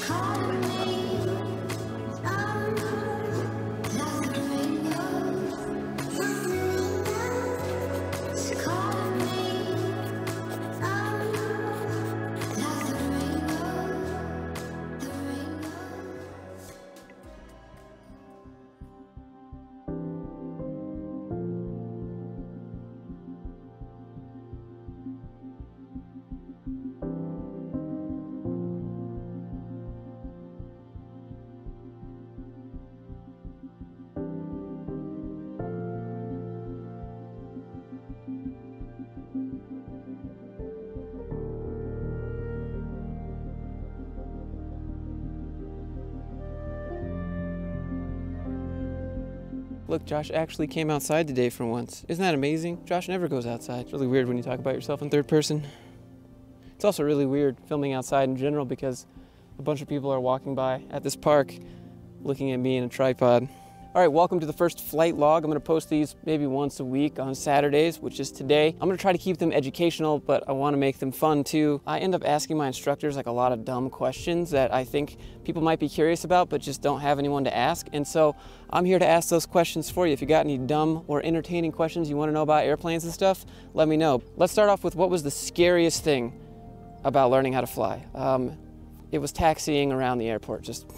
Caught Look, Josh actually came outside today for once. Isn't that amazing? Josh never goes outside. It's really weird when you talk about yourself in third person. It's also really weird filming outside in general because a bunch of people are walking by at this park looking at me in a tripod. All right, welcome to the first flight log. I'm gonna post these maybe once a week on Saturdays, which is today. I'm gonna try to keep them educational, but I wanna make them fun too. I end up asking my instructors like a lot of dumb questions that I think people might be curious about, but just don't have anyone to ask. And so I'm here to ask those questions for you. If you got any dumb or entertaining questions you wanna know about airplanes and stuff, let me know. Let's start off with what was the scariest thing about learning how to fly? Um, it was taxiing around the airport, just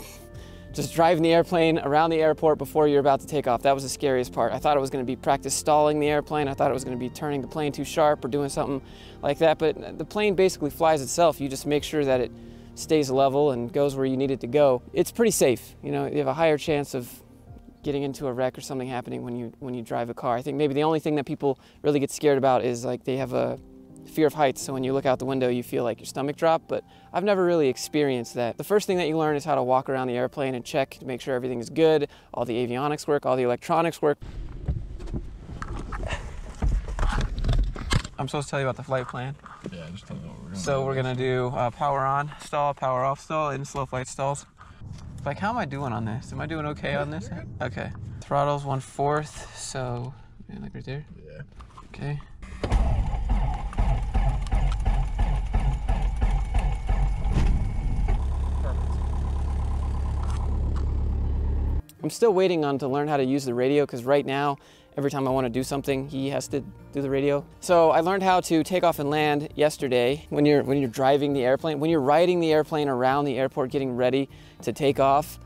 just driving the airplane around the airport before you're about to take off. That was the scariest part. I thought it was going to be practice stalling the airplane. I thought it was going to be turning the plane too sharp or doing something like that. But the plane basically flies itself. You just make sure that it stays level and goes where you need it to go. It's pretty safe. You know, you have a higher chance of getting into a wreck or something happening when you when you drive a car. I think maybe the only thing that people really get scared about is like they have a fear of heights, so when you look out the window, you feel like your stomach drop, but I've never really experienced that. The first thing that you learn is how to walk around the airplane and check to make sure everything is good, all the avionics work, all the electronics work. I'm supposed to tell you about the flight plan. Yeah, just tell me what we're gonna So do. we're gonna do uh, power on stall, power off stall, in slow flight stalls. Like, how am I doing on this? Am I doing okay on this? Okay. Throttle's one fourth, so yeah, like right there. Yeah. Okay. I'm still waiting on to learn how to use the radio because right now, every time I want to do something, he has to do the radio. So I learned how to take off and land yesterday when you're when you're driving the airplane, when you're riding the airplane around the airport getting ready to take off.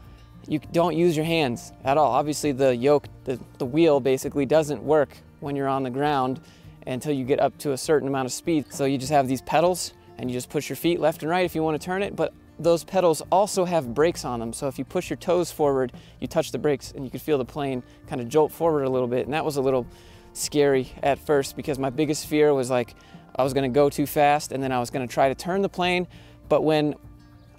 You don't use your hands at all. Obviously the yoke, the, the wheel basically doesn't work when you're on the ground until you get up to a certain amount of speed. So you just have these pedals and you just push your feet left and right if you want to turn it, but those pedals also have brakes on them. So if you push your toes forward, you touch the brakes and you could feel the plane kind of jolt forward a little bit. And that was a little scary at first because my biggest fear was like I was gonna go too fast and then I was gonna try to turn the plane. But when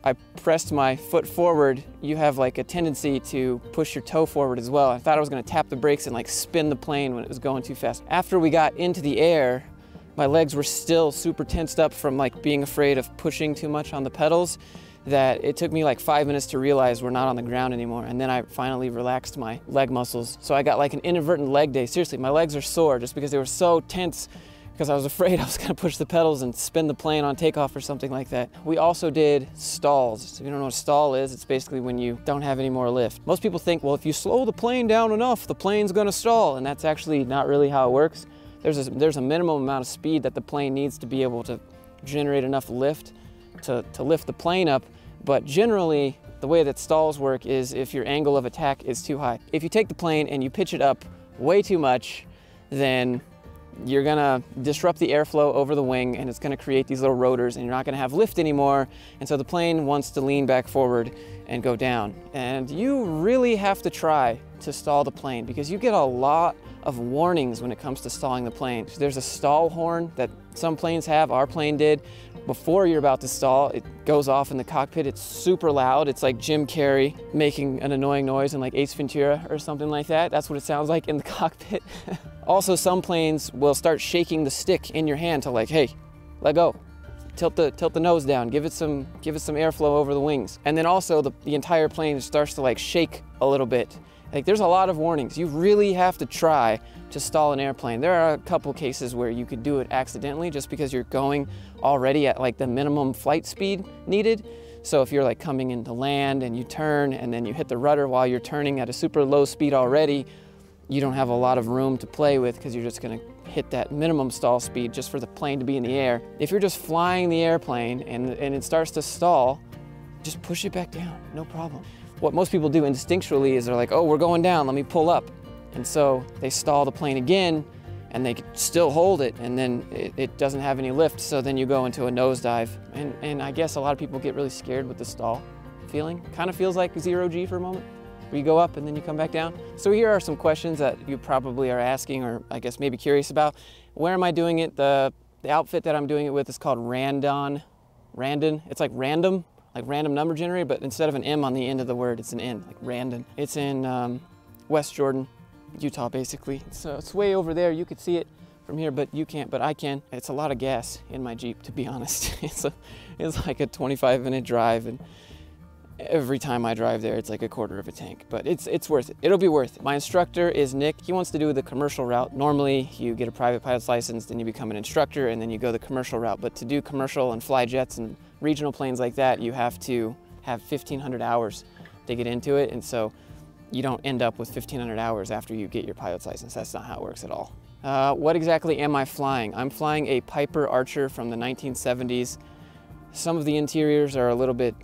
I pressed my foot forward, you have like a tendency to push your toe forward as well. I thought I was gonna tap the brakes and like spin the plane when it was going too fast. After we got into the air, my legs were still super tensed up from like being afraid of pushing too much on the pedals that it took me like five minutes to realize we're not on the ground anymore. And then I finally relaxed my leg muscles. So I got like an inadvertent leg day. Seriously, my legs are sore just because they were so tense because I was afraid I was gonna push the pedals and spin the plane on takeoff or something like that. We also did stalls. If you don't know what a stall is, it's basically when you don't have any more lift. Most people think, well, if you slow the plane down enough, the plane's gonna stall. And that's actually not really how it works. There's a, there's a minimum amount of speed that the plane needs to be able to generate enough lift to, to lift the plane up. But generally, the way that stalls work is if your angle of attack is too high. If you take the plane and you pitch it up way too much, then you're gonna disrupt the airflow over the wing and it's gonna create these little rotors and you're not gonna have lift anymore. And so the plane wants to lean back forward and go down. And you really have to try to stall the plane because you get a lot of warnings when it comes to stalling the plane. There's a stall horn that some planes have, our plane did. Before you're about to stall, it goes off in the cockpit. It's super loud. It's like Jim Carrey making an annoying noise in like Ace Ventura or something like that. That's what it sounds like in the cockpit. also, some planes will start shaking the stick in your hand to like, hey, let go. Tilt the, tilt the nose down, give it some, give it some airflow over the wings. And then also the, the entire plane starts to like shake a little bit. Like there's a lot of warnings. You really have to try to stall an airplane. There are a couple cases where you could do it accidentally just because you're going already at like the minimum flight speed needed. So if you're like coming into land and you turn and then you hit the rudder while you're turning at a super low speed already, you don't have a lot of room to play with because you're just gonna hit that minimum stall speed just for the plane to be in the air. If you're just flying the airplane and, and it starts to stall, just push it back down, no problem. What most people do instinctually is they're like, oh, we're going down, let me pull up. And so they stall the plane again and they still hold it and then it, it, doesn't have any lift. So then you go into a nosedive. And, and I guess a lot of people get really scared with the stall feeling. Kind of feels like zero G for a moment. Where you go up and then you come back down. So here are some questions that you probably are asking or I guess maybe curious about. Where am I doing it? The, the outfit that I'm doing it with is called Randon. Randon. It's like random, like random number generator, but instead of an M on the end of the word, it's an N, like Randon. It's in um, West Jordan, Utah, basically. So it's way over there. You could see it from here, but you can't, but I can. It's a lot of gas in my Jeep, to be honest. it's, a, it's like a 25 minute drive and every time I drive there, it's like a quarter of a tank, but it's, it's worth it. It'll be worth it. My instructor is Nick. He wants to do the commercial route. Normally, you get a private pilot's license, then you become an instructor, and then you go the commercial route. But to do commercial and fly jets and regional planes like that, you have to have 1,500 hours to get into it. And so you don't end up with 1,500 hours after you get your pilot's license. That's not how it works at all. Uh, what exactly am I flying? I'm flying a Piper Archer from the 1970s. Some of the interiors are a little bit,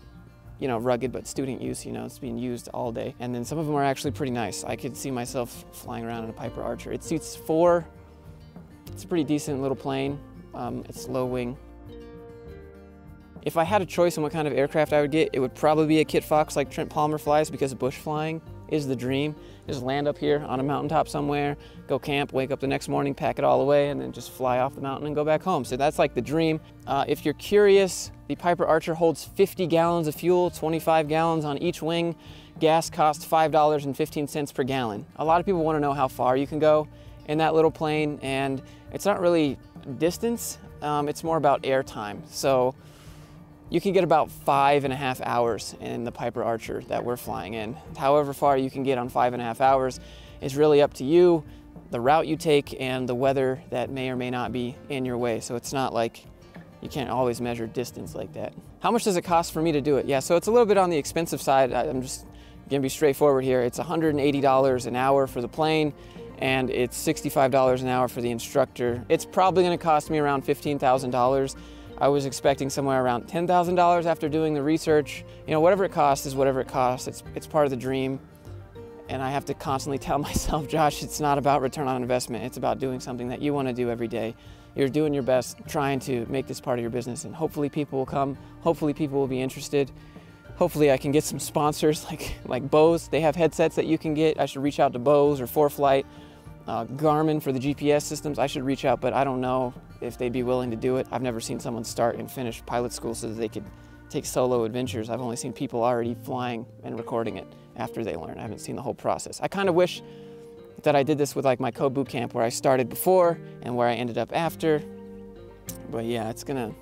you know, rugged, but student use, you know, it's being used all day. And then some of them are actually pretty nice. I could see myself flying around in a Piper Archer. It seats four. It's a pretty decent little plane. Um, it's low wing. If I had a choice on what kind of aircraft I would get, it would probably be a Kitfox like Trent Palmer flies because of bush flying is the dream. Just land up here on a mountaintop somewhere, go camp, wake up the next morning, pack it all away, and then just fly off the mountain and go back home. So that's like the dream. Uh, if you're curious, the Piper Archer holds 50 gallons of fuel, 25 gallons on each wing. Gas costs $5.15 per gallon. A lot of people want to know how far you can go in that little plane, and it's not really distance, um, it's more about air time. So you can get about five and a half hours in the Piper Archer that we're flying in. However far you can get on five and a half hours is really up to you, the route you take, and the weather that may or may not be in your way. So it's not like you can't always measure distance like that. How much does it cost for me to do it? Yeah, so it's a little bit on the expensive side. I'm just gonna be straightforward here. It's $180 an hour for the plane and it's $65 an hour for the instructor. It's probably gonna cost me around $15,000 I was expecting somewhere around $10,000 after doing the research. You know, whatever it costs is whatever it costs. It's, it's part of the dream. And I have to constantly tell myself, Josh, it's not about return on investment. It's about doing something that you want to do every day. You're doing your best trying to make this part of your business and hopefully people will come. Hopefully people will be interested. Hopefully I can get some sponsors like, like Bose. They have headsets that you can get. I should reach out to Bose or ForeFlight. Uh, Garmin for the GPS systems, I should reach out, but I don't know if they'd be willing to do it. I've never seen someone start and finish pilot school so that they could take solo adventures. I've only seen people already flying and recording it after they learn. I haven't seen the whole process. I kind of wish that I did this with like my co boot camp where I started before and where I ended up after. But yeah, it's gonna,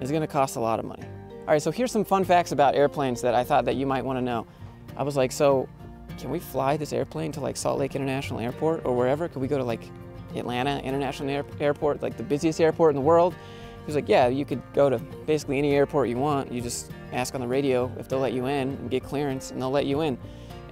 it's gonna cost a lot of money. All right, so here's some fun facts about airplanes that I thought that you might wanna know. I was like, so can we fly this airplane to like Salt Lake International Airport or wherever? Could we go to like Atlanta International Air Airport, like the busiest airport in the world? He was like, yeah, you could go to basically any airport you want. You just ask on the radio if they'll let you in and get clearance and they'll let you in.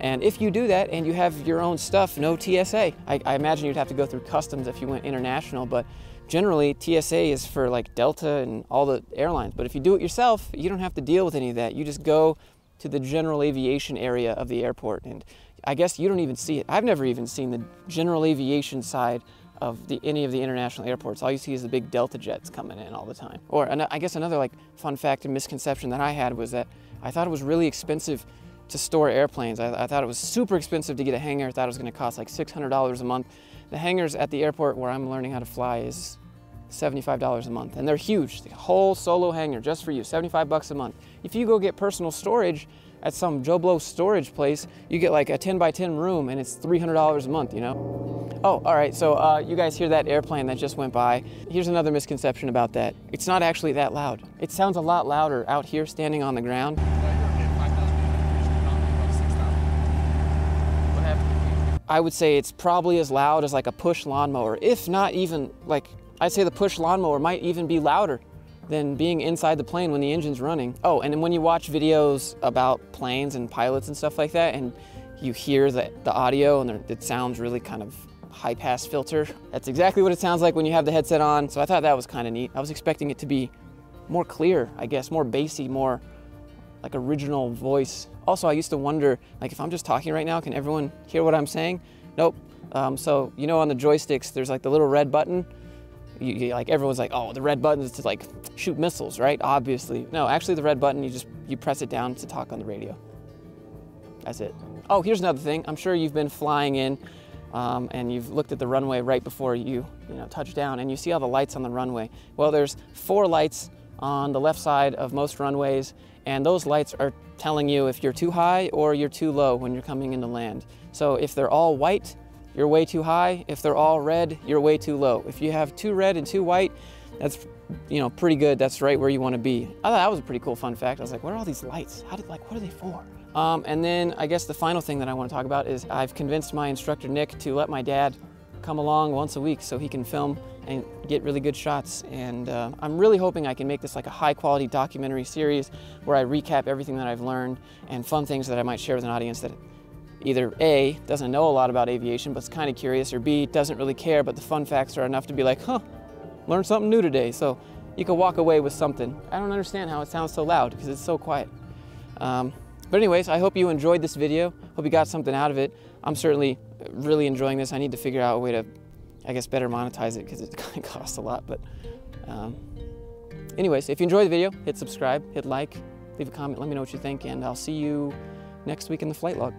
And if you do that and you have your own stuff, no TSA. I, I imagine you'd have to go through customs if you went international, but generally TSA is for like Delta and all the airlines. But if you do it yourself, you don't have to deal with any of that. You just go to the general aviation area of the airport. And I guess you don't even see it. I've never even seen the general aviation side of the, any of the international airports. All you see is the big Delta jets coming in all the time. Or I guess another like fun fact and misconception that I had was that I thought it was really expensive to store airplanes. I, I thought it was super expensive to get a hangar. I thought it was going to cost like $600 a month. The hangars at the airport where I'm learning how to fly is $75 a month. And they're huge, the whole solo hangar just for you, 75 bucks a month. If you go get personal storage at some Joe Blow storage place, you get like a 10 by 10 room and it's $300 a month, you know? Oh, all right, so uh, you guys hear that airplane that just went by. Here's another misconception about that. It's not actually that loud. It sounds a lot louder out here standing on the ground. I would say it's probably as loud as like a push lawnmower, if not even like I'd say the push lawnmower might even be louder than being inside the plane when the engine's running. Oh, and when you watch videos about planes and pilots and stuff like that, and you hear the, the audio and it sounds really kind of high pass filter. That's exactly what it sounds like when you have the headset on. So I thought that was kind of neat. I was expecting it to be more clear, I guess, more bassy, more like original voice. Also, I used to wonder, like if I'm just talking right now, can everyone hear what I'm saying? Nope. Um, so, you know, on the joysticks, there's like the little red button. You, you, like everyone's like, oh, the red button is to like shoot missiles, right? Obviously. No, actually the red button, you just, you press it down to talk on the radio. That's it. Oh, here's another thing. I'm sure you've been flying in um, and you've looked at the runway right before you, you know, touch down and you see all the lights on the runway. Well, there's four lights on the left side of most runways and those lights are telling you if you're too high or you're too low when you're coming into land. So if they're all white, you're way too high. If they're all red, you're way too low. If you have two red and two white, that's you know pretty good. That's right where you want to be. I thought that was a pretty cool fun fact. I was like, what are all these lights? How did like what are they for? Um, and then I guess the final thing that I want to talk about is I've convinced my instructor Nick to let my dad come along once a week so he can film and get really good shots. And uh, I'm really hoping I can make this like a high quality documentary series where I recap everything that I've learned and fun things that I might share with an audience that either A, doesn't know a lot about aviation but is kind of curious, or B, doesn't really care but the fun facts are enough to be like, huh, learned something new today. So you can walk away with something. I don't understand how it sounds so loud because it's so quiet. Um, but anyways, I hope you enjoyed this video. Hope you got something out of it. I'm certainly really enjoying this. I need to figure out a way to, I guess, better monetize it because it kind of costs a lot. But um, anyways, if you enjoyed the video, hit subscribe, hit like, leave a comment, let me know what you think, and I'll see you next week in the flight log.